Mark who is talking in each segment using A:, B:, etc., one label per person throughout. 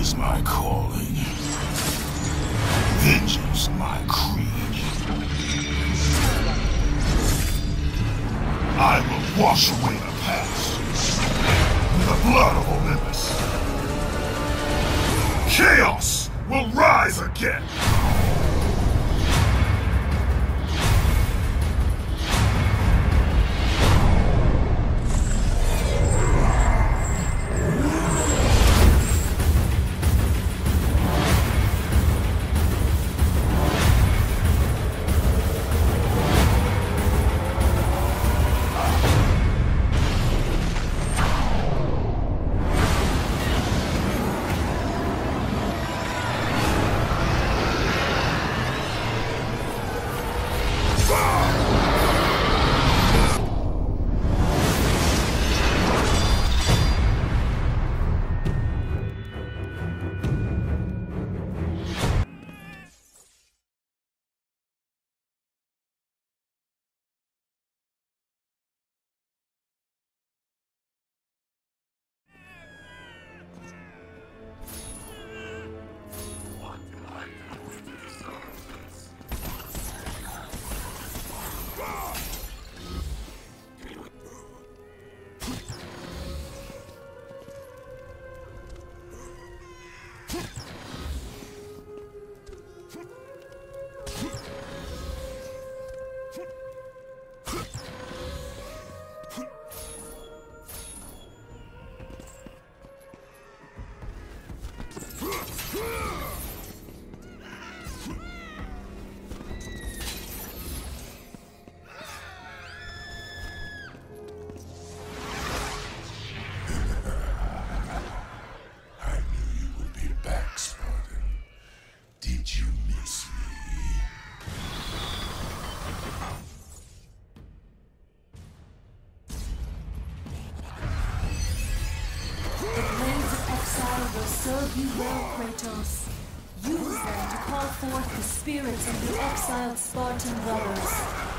A: is my calling. Vengeance my creed. I will wash away the past with the blood of Olympus. Chaos will rise again!
B: You
C: well, Kratos. Use them to call forth the spirits of the exiled Spartan brothers.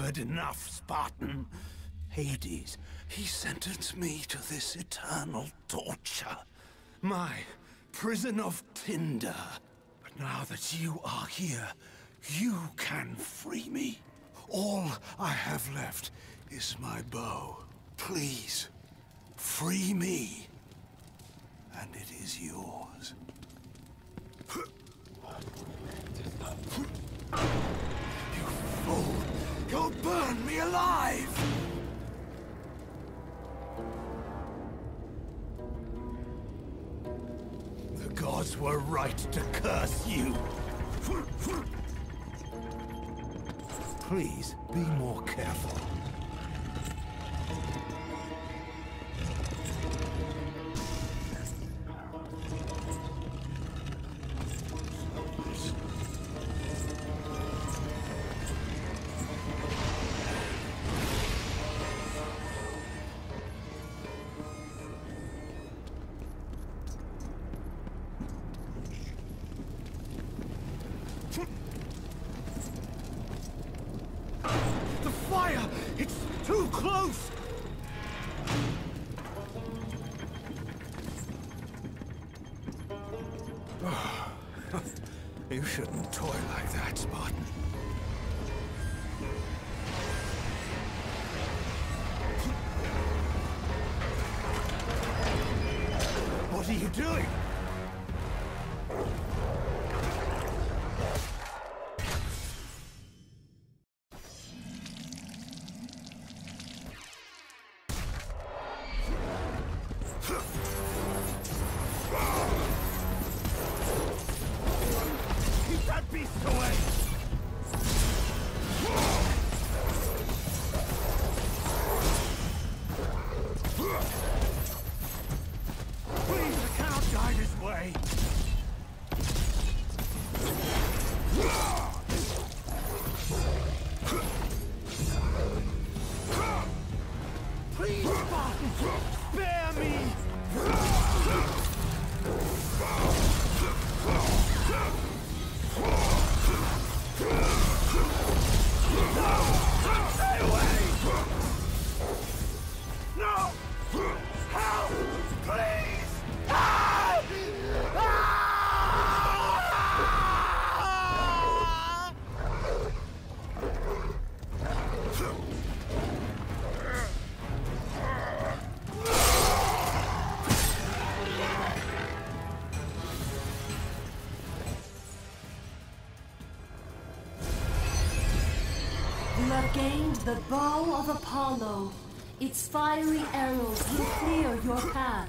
D: Suffered enough, Spartan. Hades, he sentenced me to this eternal torture. My prison of tinder. But now that you are here, you can free me. All I have left is my bow. Please, free me. And it is yours. You'll burn me alive! The gods were right to curse you. Please, be more careful. you shouldn't toy like that, Spartan. What are you doing? Cannot way!
C: Gained the Bow of Apollo. Its fiery arrows will clear your path.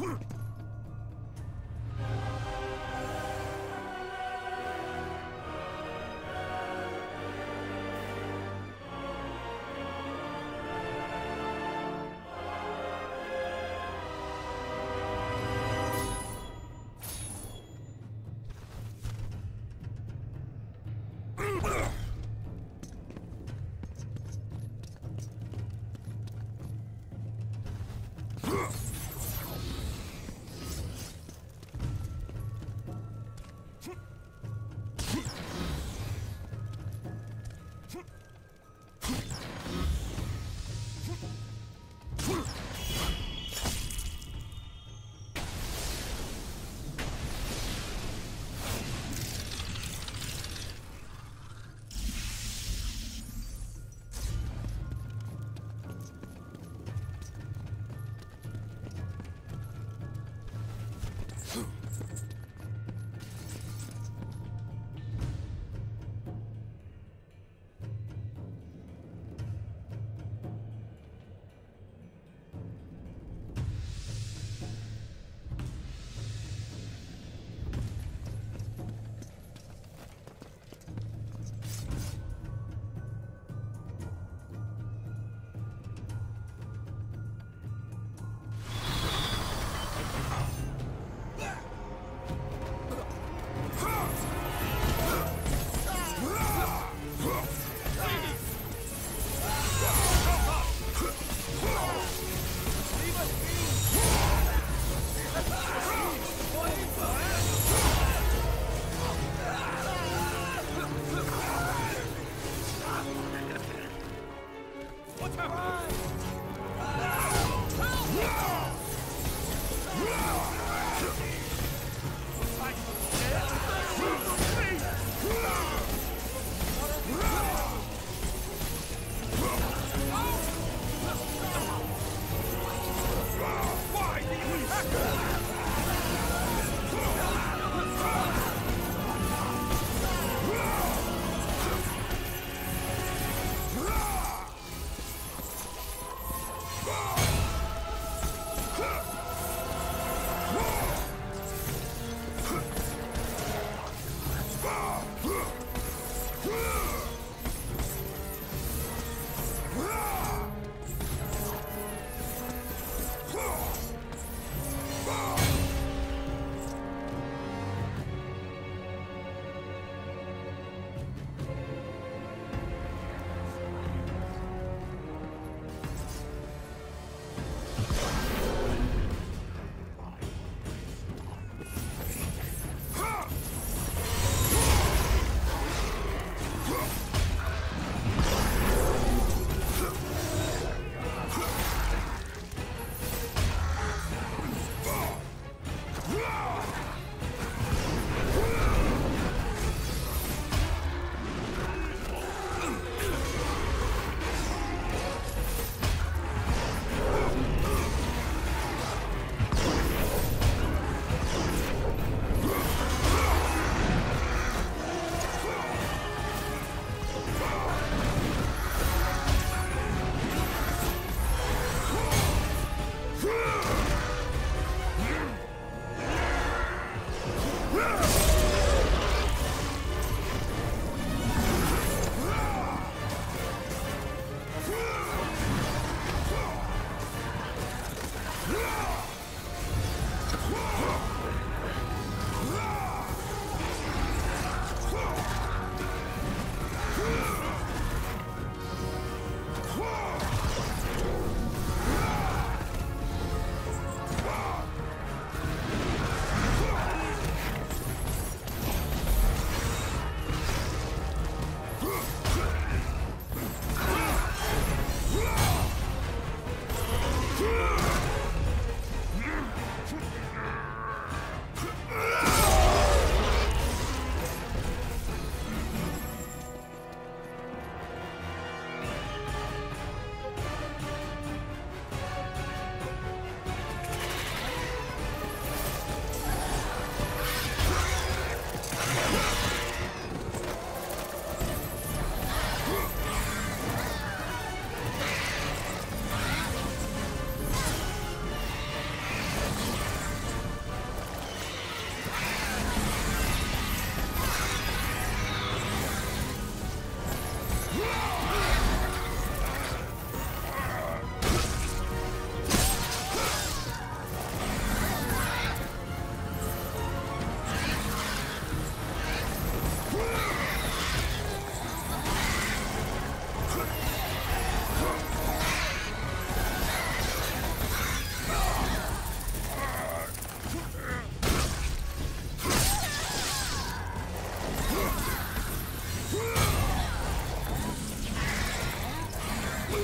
C: Fırın!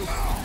B: The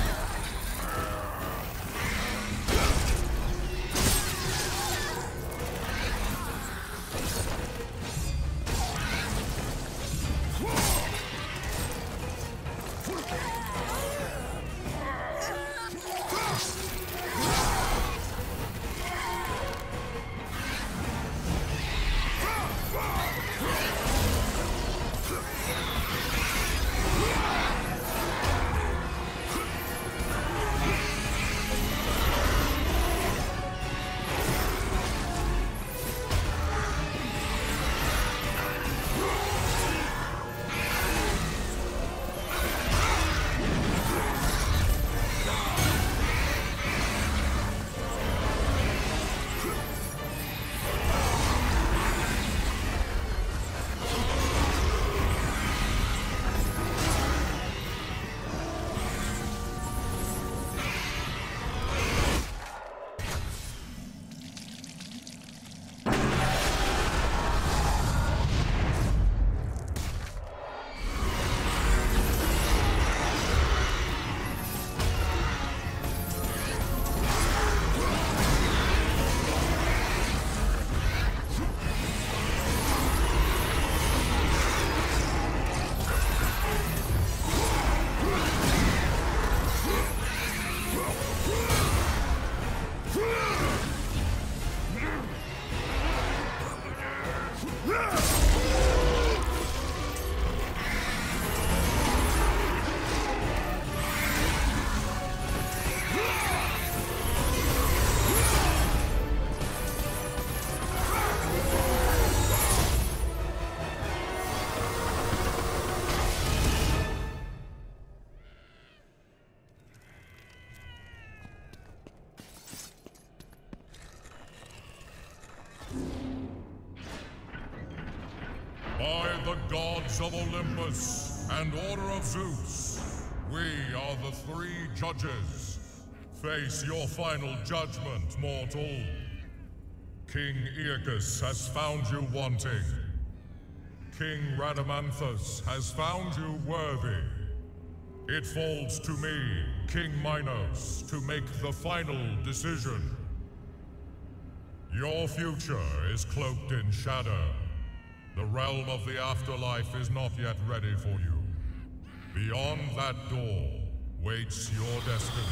B: gods of Olympus and Order of Zeus, we are the three judges. Face your final judgment, mortal. King Aeacus has found you wanting. King Rhadamanthus has found you worthy. It falls to me, King Minos, to make the final decision. Your future is cloaked in shadow. The realm of the afterlife is not yet ready for you. Beyond that door waits your destiny.